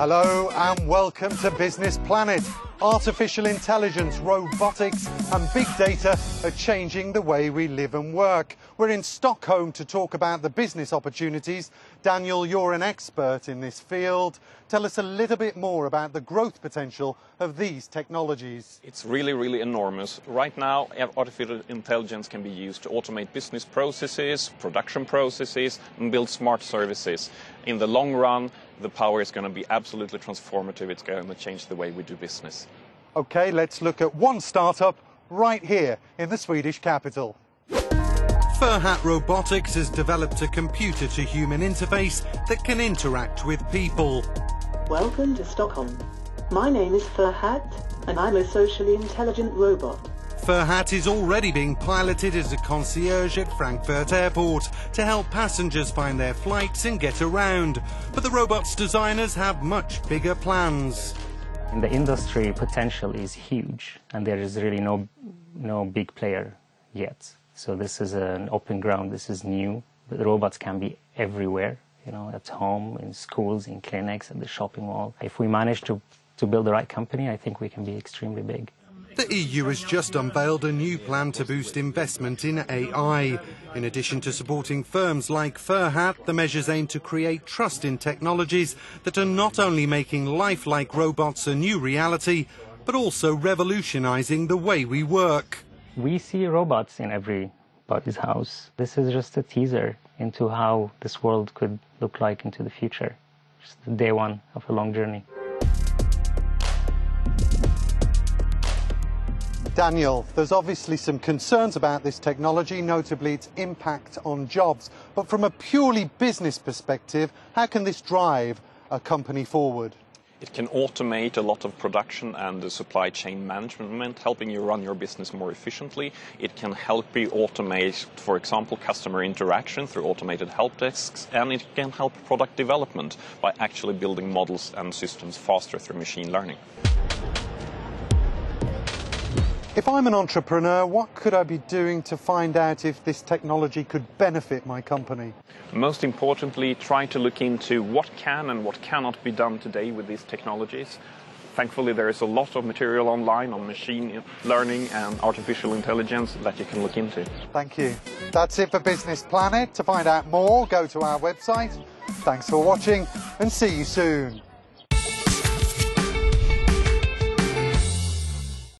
Hello and welcome to Business Planet. Artificial intelligence, robotics and big data are changing the way we live and work. We're in Stockholm to talk about the business opportunities. Daniel, you're an expert in this field. Tell us a little bit more about the growth potential of these technologies. It's really, really enormous. Right now, artificial intelligence can be used to automate business processes, production processes, and build smart services. In the long run, the power is going to be absolutely transformative. It's going to change the way we do business. Okay, let's look at one startup right here in the Swedish capital. Furhat Robotics has developed a computer to human interface that can interact with people. Welcome to Stockholm. My name is Furhat, and I'm a socially intelligent robot. Furhat is already being piloted as a concierge at Frankfurt Airport to help passengers find their flights and get around. But the robot's designers have much bigger plans. In the industry, potential is huge, and there is really no, no big player yet. So this is an open ground, this is new. The robots can be everywhere, you know, at home, in schools, in clinics, at the shopping mall. If we manage to, to build the right company, I think we can be extremely big. The EU has just unveiled a new plan to boost investment in AI. In addition to supporting firms like Furhat, the measures aim to create trust in technologies that are not only making life like robots a new reality, but also revolutionizing the way we work. We see robots in everybody's house. This is just a teaser into how this world could look like into the future. Just day one of a long journey. Daniel, there's obviously some concerns about this technology, notably its impact on jobs. But from a purely business perspective, how can this drive a company forward? It can automate a lot of production and the supply chain management, helping you run your business more efficiently. It can help you automate, for example, customer interaction through automated help desks, and it can help product development by actually building models and systems faster through machine learning. If I'm an entrepreneur, what could I be doing to find out if this technology could benefit my company? Most importantly, try to look into what can and what cannot be done today with these technologies. Thankfully, there is a lot of material online on machine learning and artificial intelligence that you can look into. Thank you. That's it for Business Planet. To find out more, go to our website. Thanks for watching and see you soon.